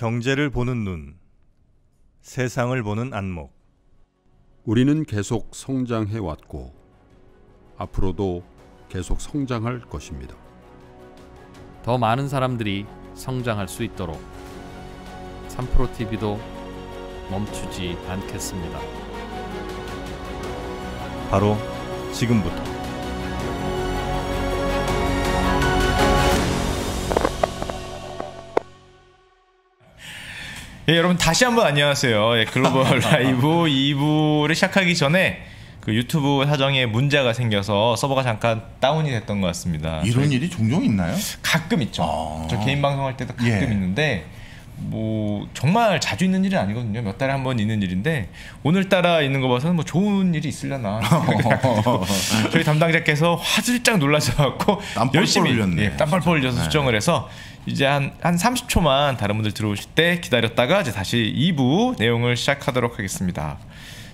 경제를 보는 눈, 세상을 보는 안목. 우리는 계속 성장해 왔고 앞으로도 계속 성장할 것입니다. 더 많은 사람들이 성장할 수 있도록 3프로 TV도 멈추지 않겠습니다. 바로 지금부터. 예, 여러분 다시 한번 안녕하세요. 예, 글로벌 라이브 2부를 시작하기 전에 그 유튜브 사정에 문제가 생겨서 서버가 잠깐 다운이 됐던 것 같습니다. 이런 저희 일이 종종 있나요? 가끔 있죠. 아. 저 개인 방송할 때도 가끔 예. 있는데 뭐 정말 자주 있는 일은 아니거든요. 몇 달에 한 번 있는 일인데 오늘따라 있는 거 봐서는 뭐 좋은 일이 있으려나 저희 담당자께서 화들짝 놀라셔갖고 땀 열심히 뻘뻘 흘렸네. 예, 땀 뻘뻘 흘려서 네. 수정을 해서 이제 한, 한 30초만 다른 분들 들어오실 때 기다렸다가 이제 다시 2부 내용을 시작하도록 하겠습니다.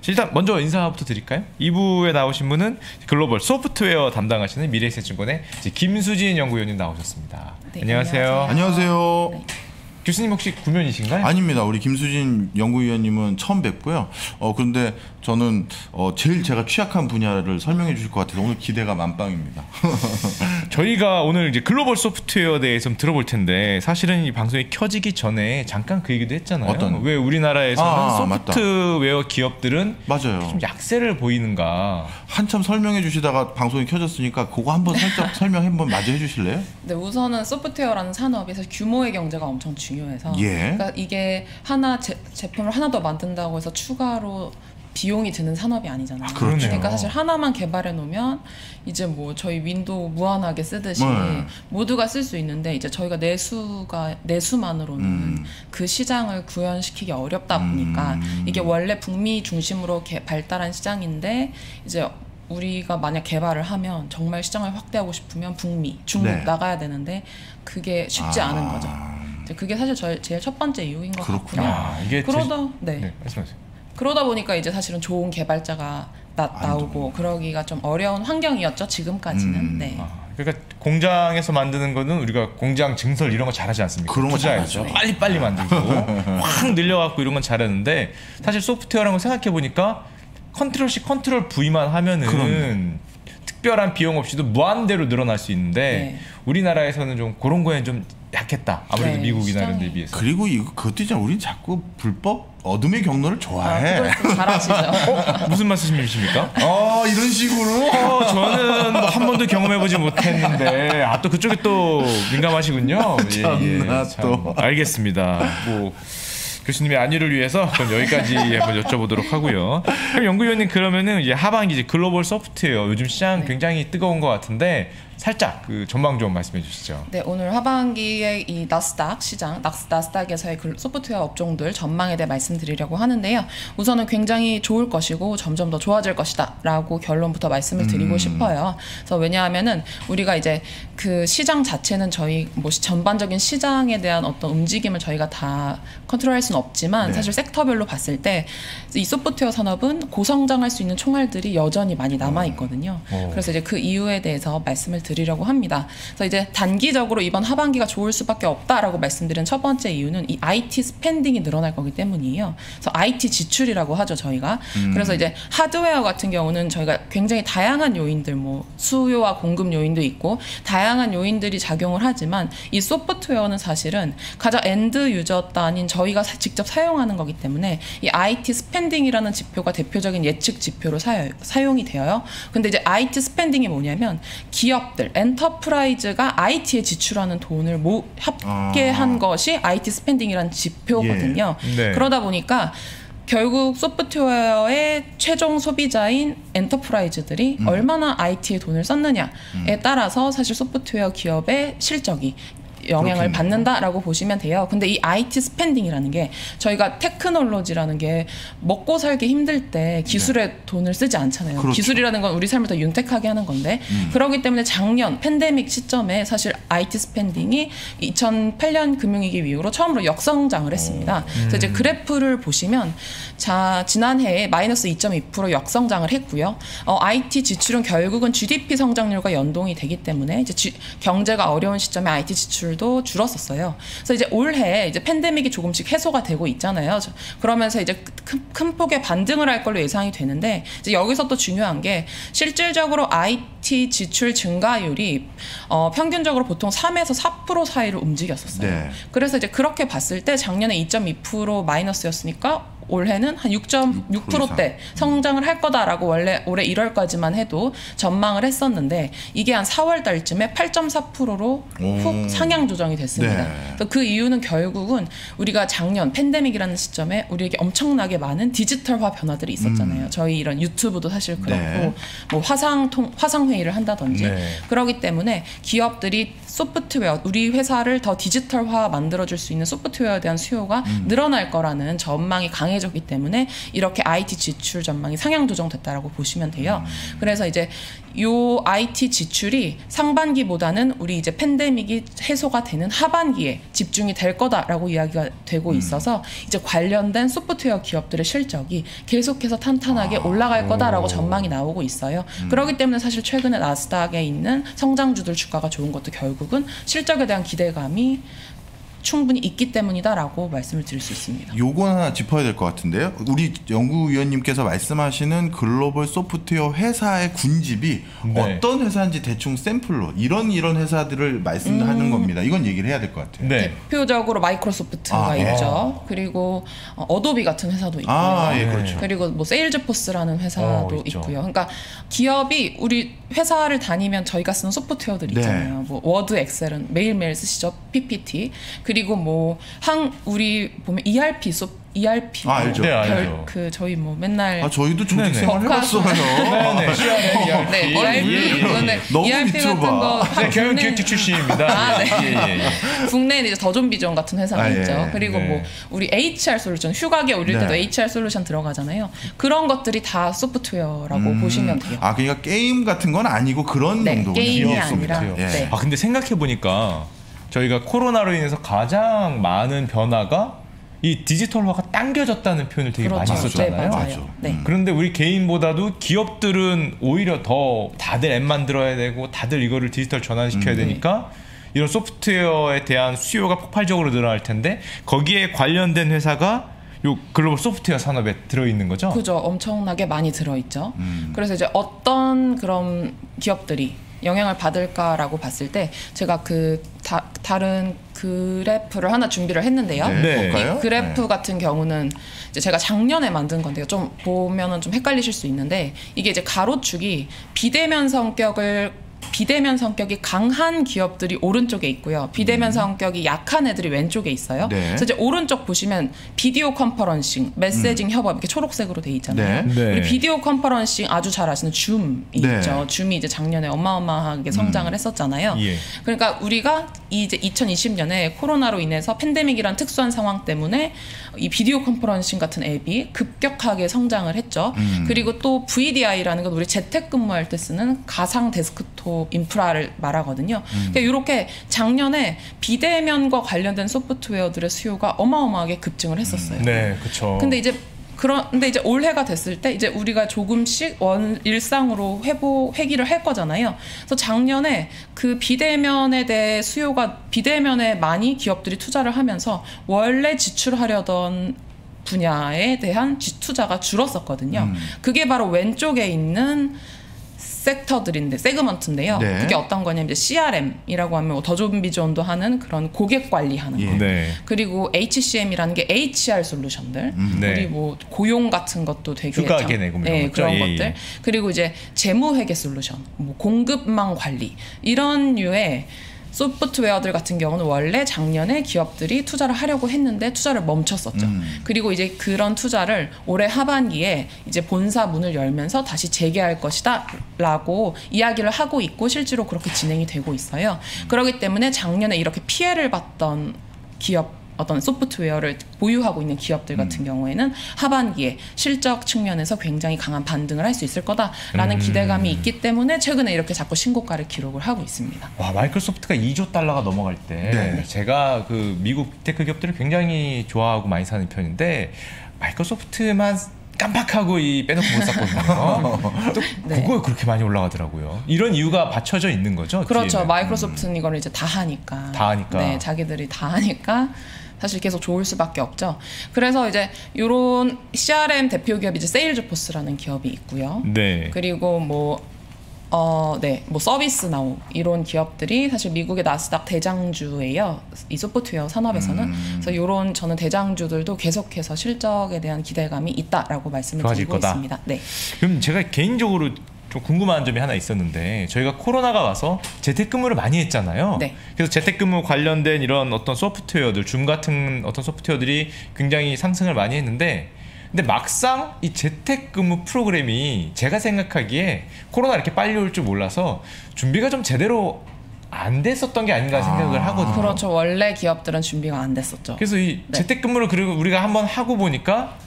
일단 먼저 인사부터 드릴까요? 2부에 나오신 분은 글로벌 소프트웨어 담당하시는 미래에셋증권의 김수진 연구위원님 나오셨습니다. 네, 안녕하세요. 안녕하세요. 교수님 혹시 구면이신가요? 아닙니다. 우리 김수진 연구위원님은 처음 뵙고요. 어 그런데 저는 어 제일 제가 취약한 분야를 설명해 주실 것 같아서 오늘 기대가 만빵입니다. 저희가 오늘 이제 글로벌 소프트웨어에 대해서 좀 들어볼 텐데 사실은 이 방송이 켜지기 전에 잠깐 그 얘기도 했잖아요. 어떤? 왜 우리나라에서는 아, 아, 맞다. 소프트웨어 기업들은 맞아요. 좀 약세를 보이는가? 한참 설명해 주시다가 방송이 켜졌으니까 그거 한번 살짝 설명 한번 마저 해 주실래요? 네, 우선은 소프트웨어라는 사실 규모의 경제가 엄청 중요 해서 예. 그러니까 이게 하나 제, 제품을 하나 더 만든다고 해서 추가로 비용이 드는 산업이 아니잖아요. 그렇죠. 그러니까 사실 하나만 개발해 놓으면 이제 뭐 저희 윈도우 무한하게 쓰듯이 네. 모두가 쓸 수 있는데 이제 저희가 내수가 내수만으로는 음. 그 시장을 구현시키기 어렵다 보니까 음. 이게 원래 북미 중심으로 개- 발달한 시장인데 이제 우리가 만약 개발을 하면 정말 시장을 확대하고 싶으면 북미, 중국 네. 나가야 되는데 그게 쉽지 아. 않은 거죠. 이제 그게 사실 저희 제일 첫 번째 이유인 것 그렇구나. 같고요. 아, 이게 그러다 네. 네, 말씀하세요. 그러다 보니까 이제 사실은 좋은 개발자가 나, 나오고 그러기가 좀 어려운 환경이었죠 지금까지는. 음. 네. 아, 그러니까 공장에서 만드는 거는 우리가 공장 증설 이런 거 잘하지 않습니까? 그런 거 잘하죠. 빨리 빨리 만들고 확 늘려갖고 이런 건 잘하는데 사실 소프트웨어라는 거 생각해 보니까 control C control V만 하면은 그럼요. 특별한 비용 없이도 무한대로 늘어날 수 있는데 네. 우리나라에서는 좀 그런 거에 좀 약했다. 아무래도 네, 미국이나 이런 데 비해서. 그리고 이거 그것도 있잖아. 우린 자꾸 불법 어둠의 경로를 아, 좋아해. 좀 잘하시죠. 무슨 말씀이십니까? 어 이런 식으로 어, 저는 뭐 한 번도 경험해보지 못했는데 아 또 그쪽에 또 민감하시군요. 예, 참나 참. 또. 알겠습니다. 뭐 교수님의 안위를 위해서 그럼 여기까지 한번 여쭤보도록 하고요. 그럼 연구위원님 그러면은 이제 하반기 이제 글로벌 소프트웨어 요즘 시장 네. 굉장히 뜨거운 것 같은데 살짝 그 전망 좀 말씀해 주시죠. 네, 오늘 하반기에 이 나스닥 시장, 나스, 나스닥에서의 글- 소프트웨어 업종들 전망에 대해 말씀드리려고 하는데요. 우선은 굉장히 좋을 것이고 점점 더 좋아질 것이다라고 결론부터 말씀을 드리고 음. 싶어요. 그래서 왜냐하면은 우리가 이제 그 시장 자체는 저희 뭐 시- 전반적인 시장에 대한 어떤 움직임을 저희가 다 컨트롤할 수는 없지만 네. 사실 섹터별로 봤을 때 이 소프트웨어 산업은 고성장할 수 있는 총알들이 여전히 많이 남아 있거든요. 어. 그래서 이제 그 이유에 대해서 말씀을 드리려고 합니다. 그래서 이제 단기적으로 이번 하반기가 좋을 수밖에 없다라고 말씀드린 첫 번째 이유는 이 IT 스펜딩이 늘어날 거기 때문이에요. 그래서 IT 지출이라고 하죠 저희가. 그래서 이제 하드웨어 같은 경우는 저희가 굉장히 다양한 요인들 뭐 수요와 공급 요인도 있고 다양한 요인들이 작용을 하지만 이 소프트웨어는 사실은 가장 end user 단인 저희가 사- 직접 사용하는 거기 때문에 이 IT 스펜딩이라는 지표가 대표적인 예측 지표로 사용이 되어요. 근데 이제 IT 스펜딩이 뭐냐면 기업 들, enterprise가 IT에 지출하는 돈을 모, 합계 한 아. 것이 IT 스펜딩이라는 지표거든요. 예. 네. 그러다 보니까 결국 소프트웨어의 최종 소비자인 enterprise들이 얼마나 IT에 돈을 썼느냐에 따라서 사실 소프트웨어 기업의 실적이 영향을. 받는다라고 보시면 돼요. 근데 이 IT 스펜딩이라는 게 저희가 테크놀로지라는 게 먹고 살기 힘들 때 기술에 돈을 쓰지 않잖아요. 그렇죠. 기술이라는 건 우리 삶을 더 윤택하게 하는 건데 그렇기 때문에 작년 팬데믹 시점에 사실 IT 스펜딩이 2008년 금융위기 이후로 처음으로 역성장을 했습니다. 그래서 이제 그래프를 보시면 자 지난해에 마이너스 2.2% 역성장을 했고요. 어, IT 지출은 결국은 GDP 성장률과 연동이 되기 때문에 이제 지- 경제가 어려운 시점에 IT 지출 을 기업들도 줄었었어요. 그래서 이제 올해 이제 팬데믹이 조금씩 해소가 되고 있잖아요. 저- 그러면서 이제 큰, 큰 폭의 반등을 할 걸로 예상이 되는데 이제 여기서 또 중요한 게 실질적으로 IT 지출 증가율이 어, 평균적으로 보통 3에서 4% 사이를 움직였었어요. 네. 그래서 이제 그렇게 봤을 때 작년에 2.2% 마이너스였으니까 올해는 한 6.6%대 성장을 할 거다라고 원래 올해 1월까지만 해도 전망을 했었는데 이게 한 4월 달쯤에 8.4%로 오. 훅 상향 조정이 됐습니다. 네. 그 이유는 결국은 우리가 작년 팬데믹이라는 시점에 우리에게 엄청나게 많은 디지털화 변화들이 있었잖아요. 저희 이런 유튜브도 사실 그렇고 음. 네. 뭐 화상 통 화상 회의를 한다든지 네. 그러기 때문에 기업들이 소프트웨어 우리 회사를 더 디지털화 만들어 줄 수 있는 소프트웨어에 대한 수요가 음. 늘어날 거라는 전망이 강해 졌기 때문에 이렇게 IT 지출 전망이 상향 조정됐다라고 보시면 돼요. 음. 그래서 이제 요 IT 지출이 상반기보다는 우리 이제 팬데믹이 해소가 되는 하반기에 집중이 될 거다라고 이야기가 되고 음. 있어서 이제 관련된 소프트웨어 기업들의 실적이 계속해서 탄탄하게 올라갈 거다라고 전망이 나오고 있어요. 음. 그렇기 때문에 사실 최근에 나스닥에 있는 성장주들 주가가 좋은 것도 결국은 실적에 대한 기대감이 충분히 있기 때문이다라고 말씀을 드릴 수 있습니다. 요건 하나 짚어야 될 것 같은데요. 우리 연구위원님께서 말씀하시는 글로벌 소프트웨어 회사의 군집이 네. 어떤 회사인지 대충 샘플로 이런 이런 회사들을 말씀하는 겁니다. 이건 얘기를 해야 될 것 같아요. 네. 대표적으로 마이크로소프트가 아, 예. 있죠. 그리고 어, 어도비 같은 회사도 있고요. 아, 예, 그렇죠. 그리고 뭐 세일즈포스라는 회사도 어. 있고요. 그러니까 기업이 우리 회사를 다니면 저희가 쓰는 소프트웨어들 네. 있잖아요. 뭐 워드, 엑셀은 매일매일 쓰시죠. PPT. 그리고 뭐한 우리 보면 ERP 소 ERP 아, 알죠. 네, 별- 알죠. 그 저희 뭐 맨날 아, 저희도 조직. 생활 해봤어요. 네네. CRM, ERP. 네, 예, ERP 예, 예. 이거는 너무 ERP 같은 봐. 거 네, 경영 국내- 기획 출신입니다. 아, 네. 예, 예, 예. 국내에는 이제 더존비즈온 같은 회사가 아, 예. 있죠. 그리고 네. 뭐 우리 HR 솔루션 휴가계 올릴 때도 네. HR 솔루션 들어가잖아요. 그런 것들이 다 소프트웨어라고 음. 보시면 돼요. 아, 그러니까 게임 같은 건 아니고 그런 네, 정도군요. 게임이 아니라 소프트웨어. 네. 아 근데 생각해 보니까 저희가 코로나로 인해서 가장 많은 변화가 이 디지털화가 당겨졌다는 표현을 되게 많이 그렇죠. 썼잖아요. 네. 네. 음. 그런데 우리 개인보다도 기업들은 오히려 더 다들 앱 만들어야 되고 다들 이거를 디지털 전환시켜야 음. 되니까 이런 소프트웨어에 대한 수요가 폭발적으로 늘어날 텐데 거기에 관련된 회사가 요 글로벌 소프트웨어 산업에 들어 있는 거죠. 그죠. 엄청나게 많이 들어있죠. 음. 그래서 이제 어떤 그런 기업들이 영향을 받을까라고 봤을 때 제가 그 다, 다른 그래프를 하나 준비를 했는데요. 네, 네. 이 그래프 네. 같은 경우는 이제 제가 작년에 만든 건데요. 좀 보면은 좀 헷갈리실 수 있는데 이게 이제 가로축이 비대면 성격을 비대면 성격이 강한 기업들이 오른쪽에 있고요. 비대면 성격이 약한 애들이 왼쪽에 있어요. 음. 네. 그래서 이제 오른쪽 보시면 video conferencing, messaging 협업 이렇게 초록색으로 돼 있잖아요. 네. 네. 우리 video conferencing 아주 잘 아시는 줌이 네. 있죠. 줌이 이제 작년에 어마어마하게 성장을 했었잖아요. 예. 그러니까 우리가 이제 2020년에 코로나로 인해서 팬데믹이란 특수한 상황 때문에 이 video conferencing 같은 앱이 급격하게 성장을 했죠. 음. 그리고 또 VDI라는 건 우리 재택근무할 때 쓰는 가상 데스크톱 인프라를 말하거든요. 음. 그러니까 이렇게 작년에 비대면과 관련된 소프트웨어들의 수요가 어마어마하게 급증을 했었어요. 네, 그렇죠. 근데 이제 그런데 이제 올해가 됐을 때 이제 우리가 조금씩 원 일상으로 회복 회기를 할 거잖아요. 그래서 작년에 그 비대면에 대해 수요가 비대면에 많이 기업들이 투자를 하면서 원래 지출하려던 분야에 대한 지- 투자가 줄었었거든요. 음. 그게 바로 왼쪽에 있는 섹터들인데 세그먼트인데요. 네. 그게 어떤 거냐면 이제 CRM이라고 하면 뭐 더존비존도 하는 그런 고객 관리하는 예. 거. 네. 그리고 HCM이라는 게 HR 솔루션들, 네. 우리 뭐 고용 같은 것도 되게 휴가계 참- 내고 뭐 네, 거죠? 그런 예, 것들. 예. 그리고 이제 재무 회계 솔루션, 뭐 공급망 관리 이런 류의 소프트웨어들 같은 경우는 원래 작년에 기업들이 투자를 하려고 했는데 투자를 멈췄었죠. 음. 그리고 이제 그런 투자를 올해 하반기에 이제 본사 문을 열면서 다시 재개할 것이다라고 이야기를 하고 있고 실제로 그렇게 진행이 되고 있어요. 그렇기 때문에 작년에 이렇게 피해를 봤던 기업 어떤 소프트웨어를 보유하고 있는 기업들 같은 경우에는 하반기에 실적 측면에서 굉장히 강한 반등을 할 수 있을 거다라는 기대감이 있기 때문에 최근에 이렇게 자꾸 신고가를 기록을 하고 있습니다. 와 마이크로소프트가 2조 달러가 넘어갈 때 네. 제가 그 미국 테크 기업들을 굉장히 좋아하고 많이 사는 편인데 마이크로소프트만 깜빡하고 이 빼놓고 못 샀거든요. 또 네. 그거에 그렇게 많이 올라가더라고요. 이런 이유가 받쳐져 있는 거죠. 그렇죠. 뒤에는. 마이크로소프트는 이걸 이제 다 하니까. 다 하니까. 네, 자기들이 다 하니까 사실 계속 좋을 수밖에 없죠. 그래서 이제 요런 CRM 대표 기업이 이제 세일즈포스라는 기업이 있고요. 네. 그리고 뭐 어, 네, 뭐 서비스 나우 이런 기업들이 사실 미국의 나스닥 대장주예요. 이 소프트웨어 산업에서는. 음. 그래서 이런 저는 대장주들도 계속해서 실적에 대한 기대감이 있다라고 말씀을 드리고 거다. 있습니다. 네. 그럼 제가 개인적으로 좀 궁금한 점이 하나 있었는데 저희가 코로나가 와서 재택근무를 많이 했잖아요. 네. 그래서 재택근무 관련된 이런 어떤 소프트웨어들, 줌 같은 어떤 소프트웨어들이 굉장히 상승을 많이 했는데 근데 막상 이 재택근무 프로그램이 제가 생각하기에 코로나 이렇게 빨리 올 줄 몰라서 준비가 좀 제대로 안 됐었던 게 아닌가 생각을 하거든요. 그렇죠. 원래 기업들은 준비가 안 됐었죠. 그래서 이 네. 재택근무를 그리고 우리가 한번 하고 보니까 이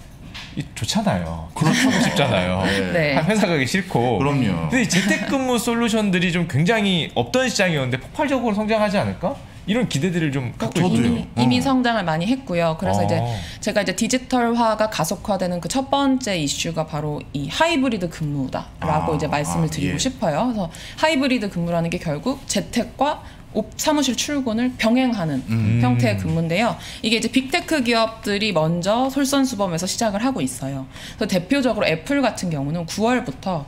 좋잖아요. 그렇게 하고 싶잖아요. 네. 한 회사 가기 싫고. 그럼요. 근데 이 재택근무 솔루션들이 좀 굉장히 없던 시장이었는데 폭발적으로 성장하지 않을까? 이런 기대들을 좀 갖고. 있거든요. 이미, 이미 어. 성장을 많이 했고요. 그래서 어. 이제 제가 이제 디지털화가 가속화되는 그 첫 번째 이슈가 바로 이 하이브리드 근무다라고 아, 이제 말씀을 아, 드리고 예. 싶어요. 그래서 하이브리드 근무라는 게 결국 재택과 옵- 사무실 출근을 병행하는 음. 형태의 근무인데요. 이게 이제 빅테크 기업들이 먼저 솔선수범해서 시작을 하고 있어요. 그래서 대표적으로 애플 같은 경우는 9월부터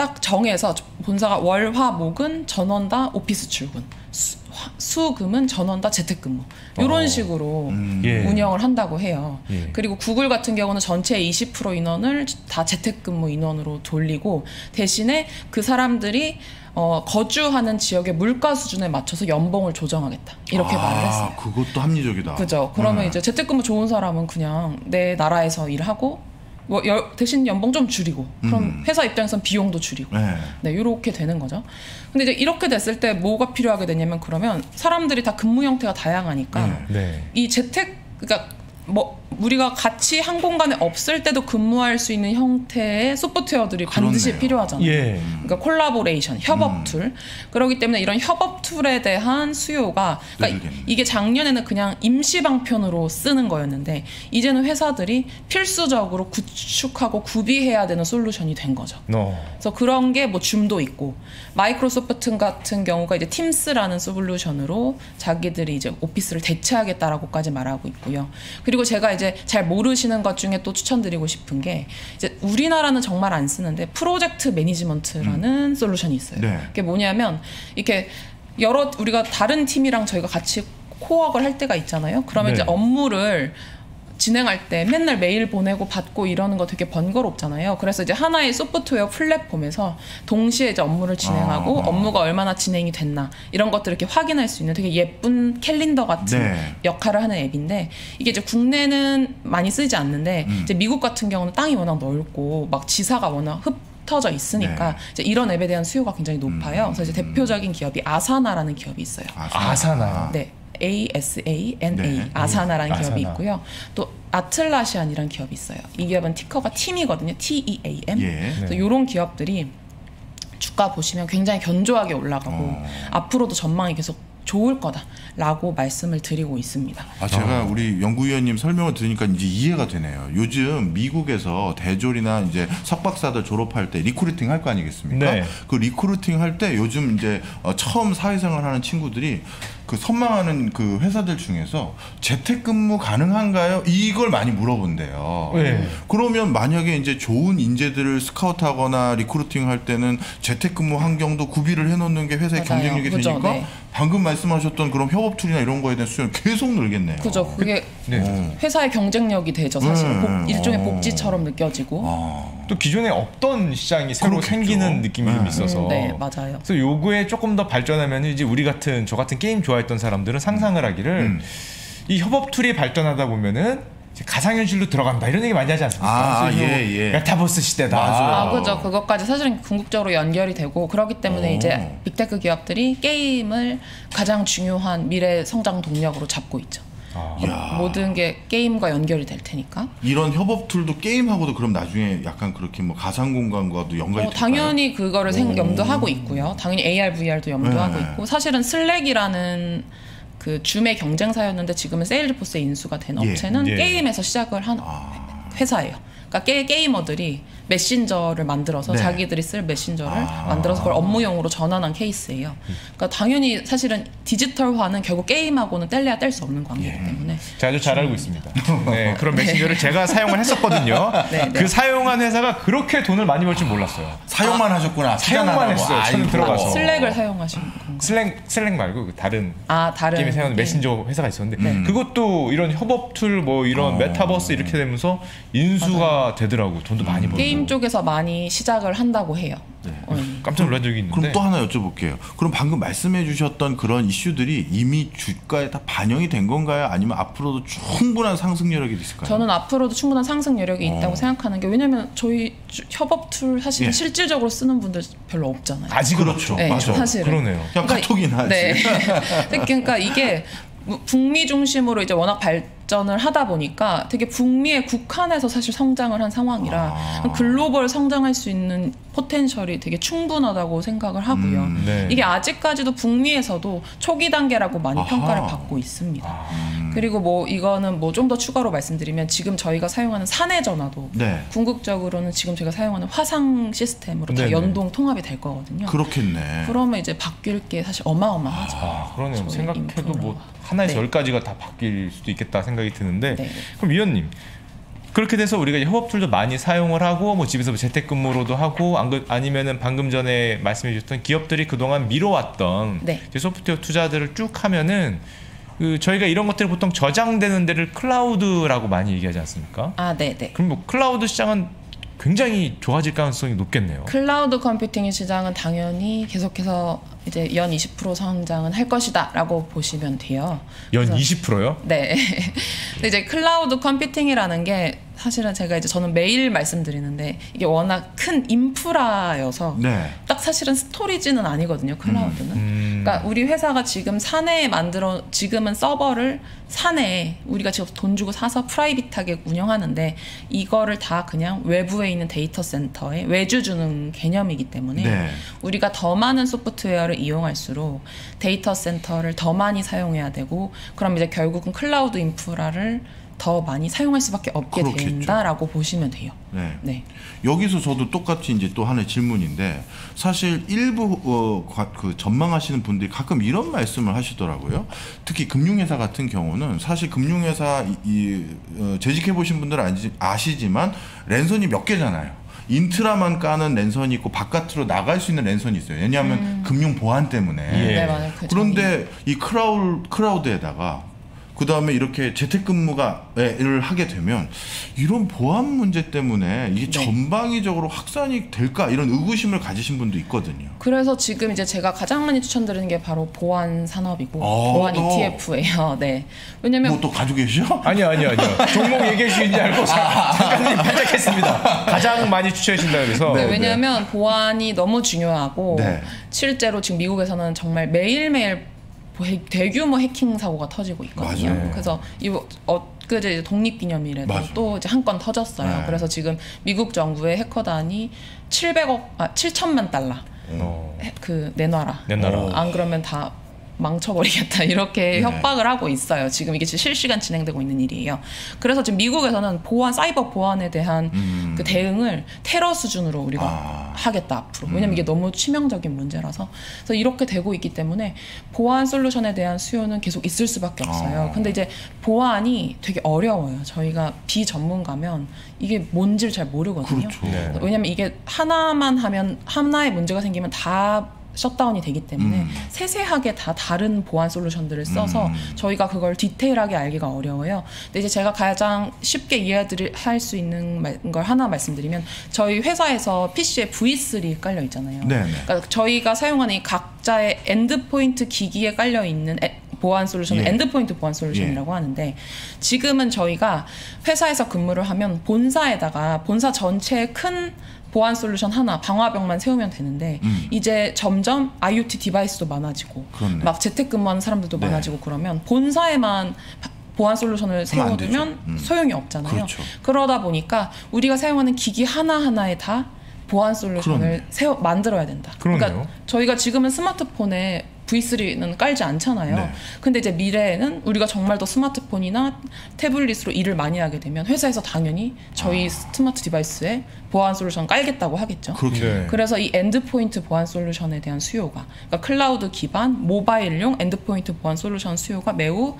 딱 정해서 본사가 월, 화, 목은 전원 다 오피스 출근, 수, 화- 수 금은 전원 다 재택근무 이런 어. 식으로 음. 예. 운영을 한다고 해요. 예. 그리고 구글 같은 경우는 전체 20% 인원을 다 재택근무 인원으로 돌리고 대신에 그 사람들이 어, 거주하는 지역의 물가 수준에 맞춰서 연봉을 조정하겠다 이렇게 아, 말을 했어요. 그것도 합리적이다. 그죠. 그러면 네. 이제 재택근무 좋은 사람은 그냥 내 나라에서 일하고 뭐 여- 대신 연봉 좀 줄이고 그럼 음. 회사 입장에선 비용도 줄이고 네. 네, 이렇게 되는 거죠. 근데 이제 이렇게 됐을 때 뭐가 필요하게 되냐면 그러면 사람들이 다 근무 형태가 다양하니까 네. 네. 이 재택 그러니까 뭐 우리가 같이 한 공간에 없을 때도 근무할 수 있는 형태의 소프트웨어들이 반드시 그렇네요. 필요하잖아요. 예. 그러니까 콜라보레이션, 협업 음. tool. 그렇기 때문에 이런 협업 tool에 대한 수요가 그러니까 늘겠네. 이게 작년에는 그냥 임시 방편으로 쓰는 거였는데 이제는 회사들이 필수적으로 구축하고 구비해야 되는 솔루션이 된 거죠. 너. 그래서 그런 게 뭐 Zoom도 있고 마이크로소프트 같은 경우가 이제 Teams라는 솔루션으로 자기들이 이제 오피스를 대체하겠다라고까지 말하고 있고요. 그리고 제가 이제 잘 모르시는 것 중에 또 추천드리고 싶은 게 이제 우리나라는 정말 안 쓰는데 프로젝트 매니지먼트라는 솔루션이 있어요. 네. 그게 뭐냐면 이렇게 여러 우리가 다른 팀이랑 저희가 같이 코워크를 할 때가 있잖아요. 그러면 네. 이제 업무를 진행할 때 맨날 메일 보내고 받고 이러는 거 되게 번거롭잖아요. 그래서 이제 하나의 소프트웨어 플랫폼에서 동시에 이제 업무를 진행하고 아. 업무가 얼마나 진행이 됐나 이런 것들을 이렇게 확인할 수 있는 되게 예쁜 캘린더 같은 네. 역할을 하는 앱인데 이게 이제 국내는 많이 쓰지 않는데 음. 이제 미국 같은 경우는 땅이 워낙 넓고 막 지사가 워낙 흩어져 있으니까 네. 이런 앱에 대한 수요가 굉장히 높아요. 음. 그래서 이제 대표적인 기업이 Asana라는 기업이 있어요. Asana. 네. A S A N A 네. Asana라는 Asana. 기업이 있고요. 또 Atlassian이라는 기업이 있어요. 이 기업은 티커가 팀이거든요. T E A M. 예. 그래서 이런 기업들이 주가 보시면 굉장히 견조하게 올라가고 어. 앞으로도 전망이 계속 좋을 거다라고 말씀을 드리고 있습니다. 아, 제가 우리 연구위원님 설명을 들으니까 이제 이해가 되네요. 요즘 미국에서 대졸이나 이제 석박사들 졸업할 때 recruiting 할 거 아니겠습니까? 네. 그 recruiting 할 때 요즘 이제 어, 처음 사회생활 하는 친구들이 그 선망하는 그 회사들 중에서 재택근무 가능한가요? 이걸 많이 물어본대요. 네. 그러면 만약에 이제 좋은 인재들을 스카우트하거나 recruiting 할 때는 재택근무 환경도 구비를 해놓는 게 회사의 맞아요. 경쟁력이 그죠, 되니까 네. 방금 말씀하셨던 그런 협업 툴이나 이런 거에 대한 수요는 계속 늘겠네요. 그죠? 그게 네. 어. 회사의 경쟁력이 되죠. 사실 네. 복- 일종의 어. 복지처럼 느껴지고. 아. 또 기존에 없던 시장이 새로 그렇겠죠. 생기는 느낌이 좀 네. 있어서. 음, 네, 맞아요. 그래서 요거에 조금 더 발전하면 이제 우리 같은 저 같은 게임 좋아 했던 사람들은 상상을 하기를 음. 이 협업 툴이 발전하다 보면은 가상현실로 들어간다 이런 얘기 많이 하지 않습니까? 아, 그래서 예, 예. 메타버스 시대다. 맞아요. 아, 그죠. 그것까지 사실은 궁극적으로 연결이 되고 그렇기 때문에 오. 이제 빅테크 기업들이 게임을 가장 중요한 미래 성장 동력으로 잡고 있죠. 아. 야. 모든 게 게임과 연결이 될 테니까. 이런 협업 툴도 게임하고도 그럼 나중에 약간 그렇게 뭐 가상 공간과도 연관이 어, 될까요? 당연히 그거를 생, 오. 염두하고 있고요. 당연히 AR, VR도 염두하고 네. 있고 사실은 Slack이라는 그 줌의 경쟁사였는데 지금은 세일즈포스에 인수가 된 예, 업체는 예. 게임에서 시작을 한 아. 회사예요. 그러니까 게, 게이머들이 메신저를 만들어서 네. 자기들이 쓸 메신저를 아. 만들어서 그걸 업무용으로 전환한 케이스예요. 그러니까 당연히 사실은 디지털화는 결국 게임하고는 뗄래야 뗄 수 없는 관계이기 예. 때문에 제가 아주 잘 알고 있습니다. 네, 그런 메신저를 제가 사용을 했었거든요. 네, 네. 그 사용한 회사가 그렇게 돈을 많이 벌 줄 몰랐어요. 사용만 하셨구나. 사용만 했어요. 저는. 들어가서. 슬랙을 사용하시는 건가요? Slack Slack 말고 그 다른 아 다른 게임에 사용하는 예. 메신저 회사가 있었는데 네. 그것도 이런 협업 툴 뭐 이런 어. 메타버스 이렇게 되면서 인수가 되더라고 돈도 많이 벌고 게임 쪽에서 많이 시작을 한다고 해요. 어, 깜짝 놀란 적이 있는데 그럼 또 하나 여쭤볼게요. 그럼 방금 말씀해 주셨던 그런 이슈들이 이미 주가에 다 반영이 된 건가요? 아니면 앞으로도 충분한 상승 여력이 있을까요? 저는 앞으로도 충분한 상승 여력이 있다고 어. 생각하는 게 왜냐면 저희 주- 협업 툴 사실 예. 은 실질적으로 쓰는 분들 별로 없잖아요. 아직은 그렇죠. 네, 맞아. 사실은. 그러네요. 그냥 카톡이나 하지. 네. 그러니까 이게 북미 중심으로 이제 워낙 발 전을 하다 보니까 되게 북미에 국한해서 사실 성장을 한 상황이라 아. 글로벌 성장할 수 있는 포텐셜이 되게 충분하다고 생각을 하고요. 음, 네. 이게 아직까지도 북미에서도 초기 단계라고 많이 아하. 평가를 받고 있습니다. 음. 그리고 뭐 이거는 뭐 좀 더 추가로 말씀드리면 지금 저희가 사용하는 사내 전화도 네. 궁극적으로는 지금 제가 사용하는 화상 시스템으로 다 네네. 연동 통합이 될 거거든요. 그렇겠네. 그러면 이제 바뀔 게 사실 어마어마하죠. 아 그러네요. 생각해도. 뭐 하나에서 네. 열 가지가 다 바뀔 수도 있겠다 생각이 드는데 네. 그럼 위원님 그렇게 돼서 우리가 이제 협업 툴도 많이 사용을 하고 뭐 집에서 재택근무로도 하고 안 그- 아니면은 방금 전에 말씀해 주셨던 기업들이 그동안 미뤄왔던 네. 소프트웨어 투자들을 쭉 하면은 그 저희가 이런 것들이 보통 저장되는 데를 클라우드라고 많이 얘기하지 않습니까? 아, 네, 네. 그럼 뭐 클라우드 시장은 굉장히 좋아질 가능성이 높겠네요. 클라우드 컴퓨팅 시장은 당연히 계속해서 이제 연 20% 성장은 할 것이다라고 보시면 돼요. 연 그래서- 20%요? 네. 근데 이제 클라우드 컴퓨팅이라는 게 사실은 제가 이제 저는 매일 말씀드리는데 이게 워낙 큰 인프라여서 네. 딱 사실은 storage는 아니거든요. 클라우드는. 음. 그러니까 우리 회사가 지금 사내에 만들어 지금은 서버를 사내에 우리가 지금 돈 주고 사서 private하게 운영하는데 이거를 다 그냥 외부에 있는 데이터 센터에 외주 주는 개념이기 때문에 네. 우리가 더 많은 소프트웨어를 이용할수록 데이터 센터를 더 많이 사용해야 되고 그럼 이제 결국은 클라우드 인프라를 더 많이 사용할 수밖에 없게 그렇겠죠. 된다라고 보시면 돼요. 네. 네. 여기서 저도 똑같이 이제 또 하나의 질문인데 사실 일부 어, 과- 그 전망하시는 분들이 가끔 이런 말씀을 하시더라고요. 특히 금융회사 같은 경우는 사실 금융회사 이, 이, 어, 재직해 보신 분들은 아시, 아시지만 랜선이 몇 개잖아요. intra만 까는 랜선이 있고 바깥으로 나갈 수 있는 랜선이 있어요. 왜냐하면 금융 보안 때문에. 예. 네. 그 그런데 이 크라우, 크라우드에다가 그 다음에 이렇게 재택근무가를 하게 되면 이런 보안 문제 때문에 이게 네. 전방위적으로 확산이 될까 이런 의구심을 가지신 분도 있거든요. 그래서 지금 이제 제가 가장 많이 추천드리는 게 바로 보안 산업이고 어, 보안 또. ETF예요. 네. 왜냐면 뭐 또 가지고 계시죠? 아니요, 아니요, 아니요. 종목 얘기해 주신지 알고 자- 잠깐 발작했습니다. 가장 많이 추천해 주신다 그래서. 네, 네. 왜냐하면 보안이 너무 중요하고 네. 실제로 지금 미국에서는 정말 매일매일 대규모 해킹 사고가 터지고 있거든요. 맞아요. 그래서 이거 엊그제 이제 독립기념일에도 맞아요. 또 이제 한 건 터졌어요. 네. 그래서 지금 미국 정부의 해커단이 700억 아 7천만 달러 어, 해- 그 내놔라. 내놔라. 어. 안 그러면 다 망쳐버리겠다 이렇게 네. 협박을 하고 있어요. 지금 이게 실시간 진행되고 있는 일이에요. 그래서 지금 미국에서는 보안 사이버 보안에 대한 음. 그 대응을 테러 수준으로 우리가 아. 하겠다 앞으로. 왜냐면 이게 너무 치명적인 문제라서. 그래서 이렇게 되고 있기 때문에 보안 솔루션에 대한 수요는 계속 있을 수밖에 없어요. 아. 근데 이제 보안이 되게 어려워요. 저희가 비전문가면 이게 뭔지를 잘 모르거든요. 그렇죠. 네. 왜냐면 이게 하나만 하면 하나의 문제가 생기면 다 셧다운이 되기 때문에 음. 세세하게 다 다른 보안 솔루션들을 써서 음. 저희가 그걸 디테일하게 알기가 어려워요. 근데 이제 제가 가장 쉽게 이해를 할수 있는 말- 걸 하나 말씀드리면 저희 회사에서 PC에 V3 깔려 있잖아요. 네네. 그러니까 저희가 사용하는 이 각자의 endpoint 기기에 깔려 있는 에- 보안 솔루션을 예. endpoint 보안 솔루션이라고 하는데 지금은 저희가 회사에서 근무를 하면 본사에다가 본사 전체에 큰 보안 솔루션 하나 방화벽만 세우면 되는데 음. 이제 점점 IoT device도 많아지고 그렇네. 막 재택근무하는 사람들도 네. 많아지고 그러면 본사에만 바- 보안 솔루션을. 세워두면 음. 소용이 없잖아요. 그렇죠. 그러다 보니까 우리가 사용하는 기기 하나 하나에 다 보안 솔루션을. 세워 만들어야 된다. 그러네요. 그러니까 저희가 지금은 스마트폰에 V3는 깔지 않잖아요. 네. 근데 이제 미래에는 우리가 정말 더 스마트폰이나 태블릿으로 일을 많이 하게 되면 회사에서 당연히 저희 스마트 device에 보안 솔루션 깔겠다고 하겠죠. 그렇게 네. 그래서 이 endpoint 보안 솔루션에 대한 수요가 그러니까 클라우드 기반 모바일용 endpoint 보안 솔루션 수요가 매우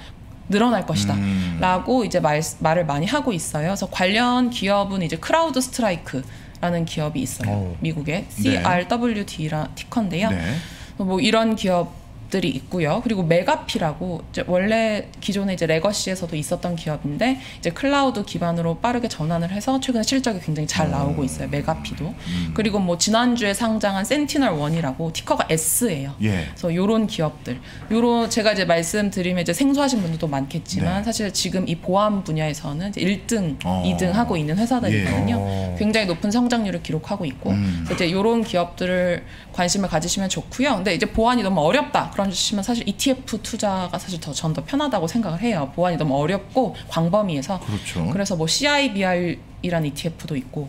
늘어날 것이다. 음. 라고 이제 말, 말을 많이 하고 있어요. 그래서 관련 기업은 이제 크라우드 스트라이크라는 기업이 있어요. 어. 미국의 네. CRWD라 ticker인데요. 네. 뭐 이런 기업 들이 있고요. 그리고 맥아피라고 원래 기존에 이제 legacy에서도 있었던 기업인데 이제 클라우드 기반으로 빠르게 전환을 해서 최근에 실적이 굉장히 잘 나오고 있어요. 맥아피도. 그리고 뭐 지난주에 상장한 센티널 원이라고 티커가 S예요. 예. 그래서 요런 기업들, 요런 제가 이제 말씀드리면 이제 생소하신 분들도 많겠지만 네. 사실 지금 이 보안 분야에서는 이제 1등, 어. 2등 하고 있는 회사들이거든요. 어. 굉장히 높은 성장률을 기록하고 있고 음. 그래서 이제 요런 기업들을 관심을 가지시면 좋고요. 근데 이제 보안이 너무 어렵다 그러시면 사실 ETF 투자가 사실 더 전 더 편하다고 생각을 해요. 보안이 너무 어렵고 광범위해서 그렇죠. 그래서 뭐 CIBR이라는 ETF도 있고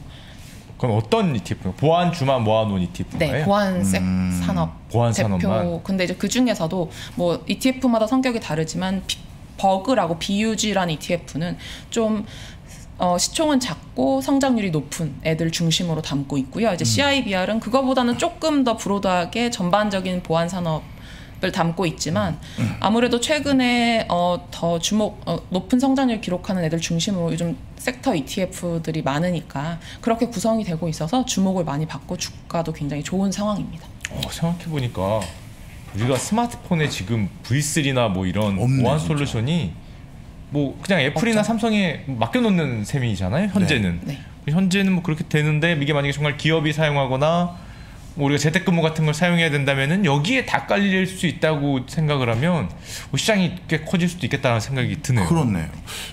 그럼 어떤 ETF? 보안 주만 모아놓은 ETF인가요? 네, 보안 섹 음. 산업 보안 대표. 산업만. 근데 이제 그 중에서도 뭐 ETF마다 성격이 다르지만 비- 버그라고 BUG라는 ETF는 좀 어, 시총은 작고 성장률이 높은 애들 중심으로 담고 있고요. 이제 CIBR은 그거보다는 조금 더 브로드하게 전반적인 보안 산업 을 담고 있지만 아무래도 최근에 어, 더 주목 어, 높은 성장률 기록하는 애들 중심으로 요즘 섹터 ETF들이 많으니까 그렇게 구성이 되고 있어서 주목을 많이 받고 주가도 굉장히 좋은 상황입니다. 어, 생각해 보니까 우리가 스마트폰에 지금 V3나 뭐 이런 없네, 보안 진짜. 솔루션이 뭐 그냥 애플이나 없죠. 삼성에 맡겨놓는 셈이잖아요. 현재는 네. 현재는 뭐 그렇게 되는데 이게 만약에 정말 기업이 사용하거나 뭐 우리가 재택근무 같은 걸 사용해야 된다면은 여기에 다 깔릴 수 있다고 생각을 하면 뭐 시장이 꽤 커질 수도 있겠다는 생각이 드네요. 그렇네요.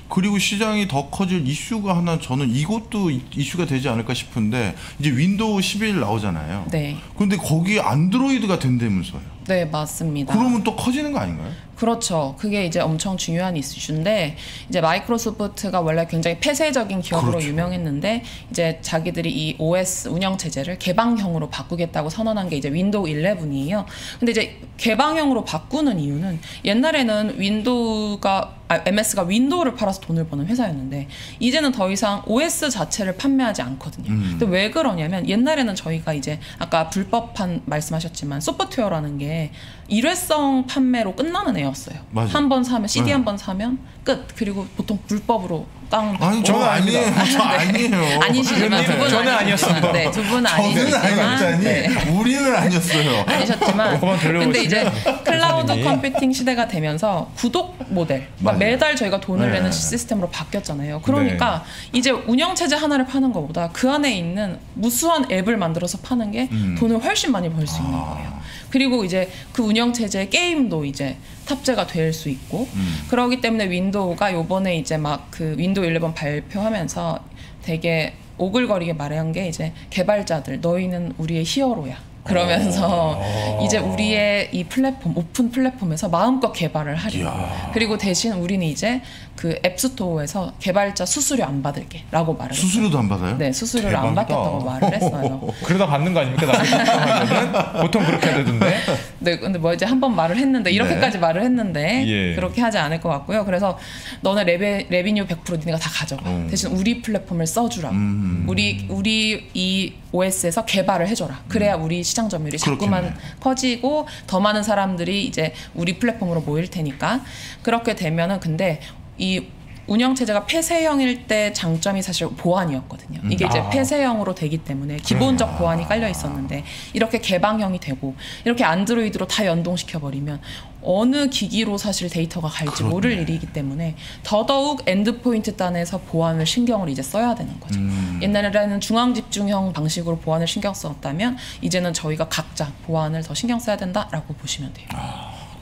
그리고 시장이 더 커질 이슈가 하나 저는 이것도 이- 이슈가 되지 않을까 싶은데 이제 윈도우 11 나오잖아요. 네. 근데 거기에 안드로이드가 된다면서요. 네, 맞습니다. 그러면 또 커지는 거 아닌가요? 그렇죠. 그게 이제 엄청 중요한 이슈인데 이제 마이크로소프트가 원래 굉장히 폐쇄적인 기업으로 그렇죠. 유명했는데 이제 자기들이 이 OS 운영 체제를 개방형으로 바꾸겠다고 선언한 게 이제 윈도우 11이에요. 근데 이제 개방형으로 바꾸는 이유는 옛날에는 윈도우가 아, MS가 윈도우를 팔아서 돈을 버는 회사였는데 이제는 더 이상 OS 자체를 판매하지 않거든요. 음. 근데 왜 그러냐면 옛날에는 저희가 이제 아까 불법한 말씀하셨지만 소프트웨어라는 게 일회성 판매로 끝나는 애였어요. 한 번 사면 CD 네. 한번 사면 끝. 그리고 보통 불법으로 다운 아니 저 아니에요. 저 아니에요. 아니시지만 두 분은 저는 아니시지만 네, 두 분은 아니시지만. 네. 우리는 아니었어요. 아니셨지만 근데 이제 클라우드. 컴퓨팅 시대가 되면서 구독 모델 그러니까. 매달 저희가 돈을 네. 내는 시스템으로 바뀌었잖아요. 그러니까 이제 운영 체제 하나를 파는 것보다 그 안에 있는 무수한 앱을 만들어서 파는 게 음. 돈을 훨씬 많이 벌 수 있는 아. 거예요. 그리고 이제 그 운영 체제에 게임도 이제 탑재가 될 수 있고 음. 그러기 때문에 윈도우가 요번에 이제 막 그 윈도우 11 발표하면서 되게 오글거리게 말한 게 이제 개발자들 너희는 우리의 hero야. 그러면서 어. 이제 우리의 이 플랫폼 오픈 플랫폼에서 마음껏 개발을 하려. 이야. 그리고 대신 우리는 이제 그 앱스토어에서 개발자 수수료 안 받을게라고 말을 했어요. 수수료도 안 받아요? 네, 수수료를 안 대박이다. 받겠다고 말을 했어요. 그러다 받는 거 아닙니까? 나중에 보통 그렇게 되던데. 네, 근데 뭐 이제 한 번 말을 했는데 이렇게까지 말을 했는데 예. 그렇게 하지 않을 것 같고요. 그래서 너네 reve, revenue 100% 니네가 다 가져가. 음. 대신 우리 플랫폼을 써주라고. 음. 우리 우리 이 OS에서 개발을 해줘라. 그래야 우리 시장 점유율이 자꾸만 음. 그렇겠네. 커지고 더 많은 사람들이 이제 우리 플랫폼으로 모일 테니까 그렇게 되면은 근데 이 운영 체제가 폐쇄형일 때 장점이 사실 보안이었거든요. 이게 이제 아. 폐쇄형으로 되기 때문에 기본적 보안이 깔려 있었는데 이렇게 개방형이 되고 이렇게 안드로이드로 다 연동시켜 버리면 어느 기기로 사실 데이터가 갈지 그렇네. 모를 일이기 때문에 더더욱 endpoint 단에서 보안을 신경을 이제 써야 되는 거죠. 음. 옛날에는 중앙 집중형 방식으로 보안을 신경 썼다면 이제는 저희가 각자 보안을 더 신경 써야 된다라고 보시면 돼요.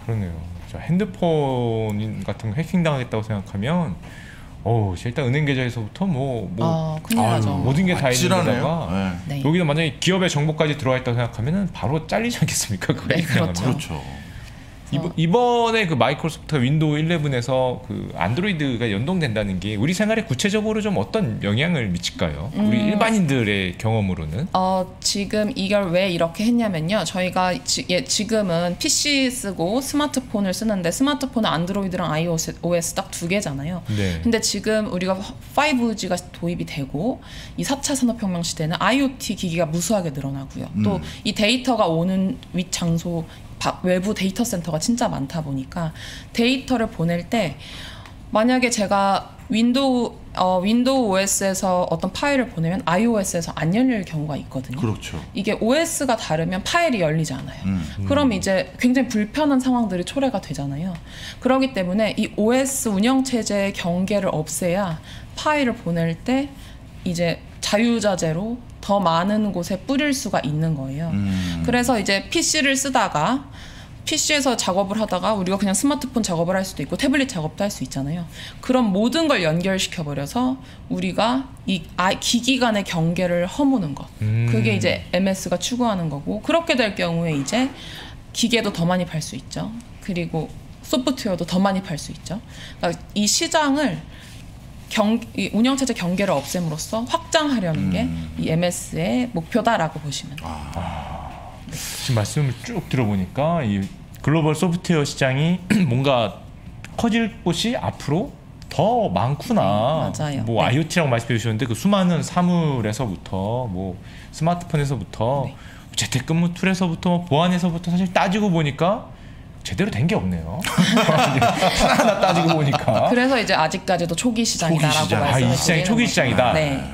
그러네요. 저 핸드폰 같은 거 해킹 당하겠다고 생각하면 어우 일단 은행 계좌에서부터 뭐, 뭐 아. 모든 게 다 있는 아찔하네요. 데다가 네. 네. 여기다 만약에 기업의 정보까지 들어와 있다고 생각하면은 바로 잘리지 않겠습니까? 네. 그렇죠. 그렇죠. 이번, 이번에 그 마이크로소프트가 윈도우 11에서 그 안드로이드가 연동된다는 게 우리 생활에 구체적으로 좀 어떤 영향을 미칠까요? 우리 음. 일반인들의 경험으로는 어, 지금 이걸 왜 이렇게 했냐면요. 저희가 지, 예, 지금은 PC 쓰고 스마트폰을 쓰는데 스마트폰은 안드로이드랑 iOS 딱두 개잖아요. 네. 근데 지금 우리가 5G가 도입이 되고 이 4차 산업혁명 시대는 IoT 기기가 무수하게 늘어나고요. 또이 데이터가 오는 윗 장소 바- 외부 데이터 센터가 진짜 많다 보니까 데이터를 보낼 때 만약에 제가 윈도우 어, 윈도우 OS에서 어떤 파일을 보내면 iOS에서 안 열릴 경우가 있거든요. 그렇죠. 이게 OS가 다르면 파일이 열리지 않아요. 음. 그럼 이제 굉장히 불편한 상황들이 초래가 되잖아요. 그렇기 때문에 이 OS 운영 체제의 경계를 없애야 파일을 보낼 때 이제 자유자재로 더 많은 곳에 뿌릴 수가 있는 거예요. 음. 그래서 이제 PC를 쓰다가 PC에서 작업을 하다가 우리가 그냥 스마트폰 작업을 할 수도 있고 태블릿 작업도 할 수 있잖아요. 그런 모든 걸 연결시켜 버려서 우리가 이 아- 기기 간의 경계를 허무는 것. 음. 그게 이제 MS가 추구하는 거고 그렇게 될 경우에 이제 기계도 더 많이 팔 수 있죠. 그리고 소프트웨어도 더 많이 팔 수 있죠. 그러니까 이 시장을 경, 이 운영체제 경계를 없앰으로써 확장하려는 게이 MS의 목표다라고 보시면 돼요. 지금 말씀을 쭉 들어보니까 이 글로벌 소프트웨어 시장이 뭔가 커질 곳이 앞으로 더 많구나. 네, 맞아요. 뭐 네. IoT라고 말씀해 주셨는데 그 수많은 사물에서부터 뭐 스마트폰에서부터 네. 재택근무 툴에서부터 뭐 보안에서부터 사실 따지고 보니까 제대로 된 게 없네요. 하나하나 따지고 보니까. 그래서 이제 아직까지도 초기 시장이다라고 초기 시장. 아, 말씀을 이 시장이 초기. 시장이다. 네.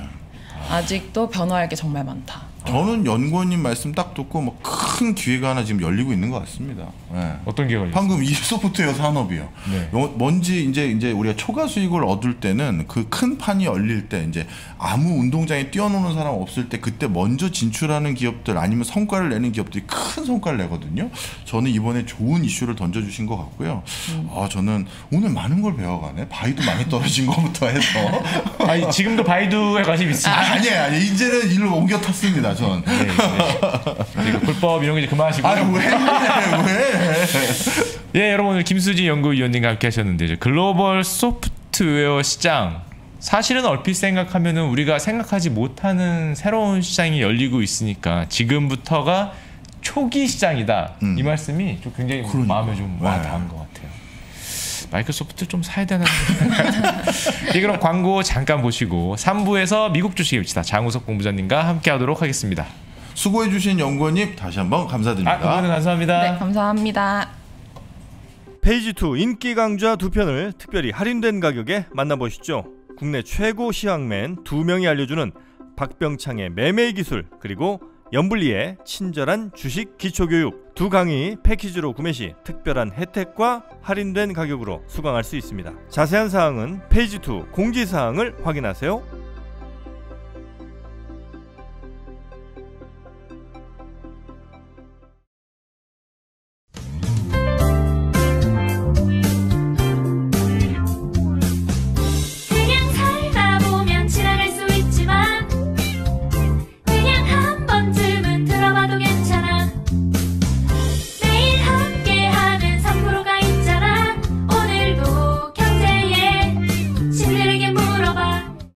아직도 변화할 게 정말 많다. 저는 연구원님 말씀 딱 듣고 뭐 큰 기회가 하나 지금 열리고 있는 것 같습니다. 예. 어떤 게 걸렸어요? 방금 이 소프트웨어 산업이요. 네. 뭐- 뭔지 이제 이제 우리가 초과 수익을 얻을 때는 그 큰 판이 열릴 때 이제 아무 운동장에 뛰어노는 사람 없을 때 그때 먼저 진출하는 기업들 아니면 성과를 내는 기업들이 큰 성과를 내거든요. 저는 이번에 좋은 이슈를 던져주신 것 같고요. 아 저는 오늘 많은 걸 배워가네. 바이도 많이 떨어진 것부터 해서. 아니, 지금도 바이두에 관심 아, 있습니다. 아니에요, 아니 이제는 일로 옮겨 탔습니다. 전. 네, 네. 그리고 불법 이런 거 이제 그만하시고. 아 왜 왜? 예, 여러분 오늘 김수진 연구위원님과 함께 하셨는데 글로벌 소프트웨어 시장 사실은 얼핏 생각하면은 우리가 생각하지 못하는 새로운 시장이 열리고 있으니까 지금부터가 초기 시장이다. 음. 이 말씀이 좀 굉장히 그러니까. 마음에 좀 네. 와닿은 것 같아요. 마이크로소프트 좀 사야 되는데. 예, 그럼 광고 잠깐 보시고 3부에서 미국 주식에 봅시다. 장우석 본부장님과 함께 하도록 하겠습니다. 수고해주신 연구원님 다시 한번 감사드립니다. 아, 감사합니다. 네, 감사합니다. 페이지 2 인기 강좌 두 편을 특별히 할인된 가격에 만나보시죠. 국내 최고 시황맨 두 명이 알려주는 박병창의 매매 기술 그리고 연불리의 친절한 주식 기초교육 두 강의 패키지로 구매 시 특별한 혜택과 할인된 가격으로 수강할 수 있습니다. 자세한 사항은 페이지 2 공지사항을 확인하세요.